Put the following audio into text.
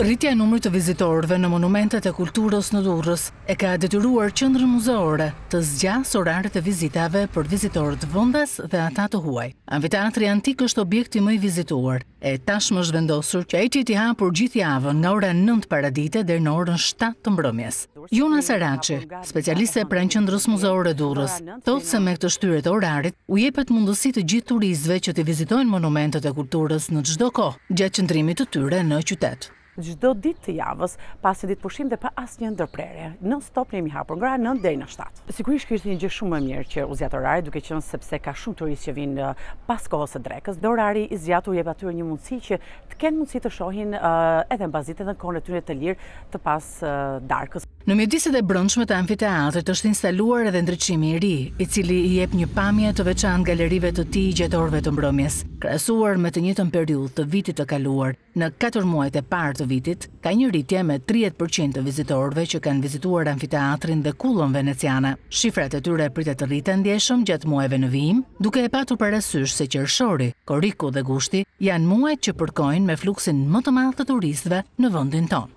Rritja e numrit të vizitorëve në monumentet e kulturës në Durrës e ka detyruar Qendrën Muzeore të zgjasë oraret e vizitave për vizitorët vendas dhe ata të huaj. Amfiteatri antik është objekti më i vizituar, e tashmë është vendosur që ai të jetë i hapur gjithë javën nga ora nëntë paradite deri në orën shtatë të mbrëmjes. Jona Saraçi, specialiste pranë Qendrës Muzeore Durrës, thotë se me këtë shtyrje të orarit u jepet mundësi të gjithë turistëve që t'i vizitojnë monumentet e kulturës në çdo kohë gjatë qëndrimit të tyre në qytet. Çdo ditë të javës, pa asnjë ditë pushim dhe pa asnjë ndërprerje, non stop ne jemi hapur nga ora nëntë deri në shtatë. Sigurisht kjo ishte një gjë shumë më e mirë që u zgjat orari, duke qenë sepse ka shumë turistë që vijnë pas kohës së drekës dhe orari i zgjatur i jep atyre një mundësi që të kenë mundësi të shohin edhe mbasditë edhe në kohën e tyre të lirë të pas së darkës. Në mjediset e brendshme të amfiteatrit është instaluar edhe ndriçimi i ri, i cili i jep një pamje të veçantë galerive të tij gjatë orëve të mbrëmjes. Krahasuar me të njëjtën periudhë të vitit të kaluar, në katër muajt e parë të vitit, ka një rritje me tridhjetë për qind të vizitorëve që kanë vizituar amfiteatrin dhe kullën veneciane. Shifrat e tyre pritet të rriten ndjeshëm gjatë muajve në vijim, duke e patur parasysh se qershori, korriku dhe gushti janë muajt që përkojnë me fluksin më të madh të turistëve në vendin tonë.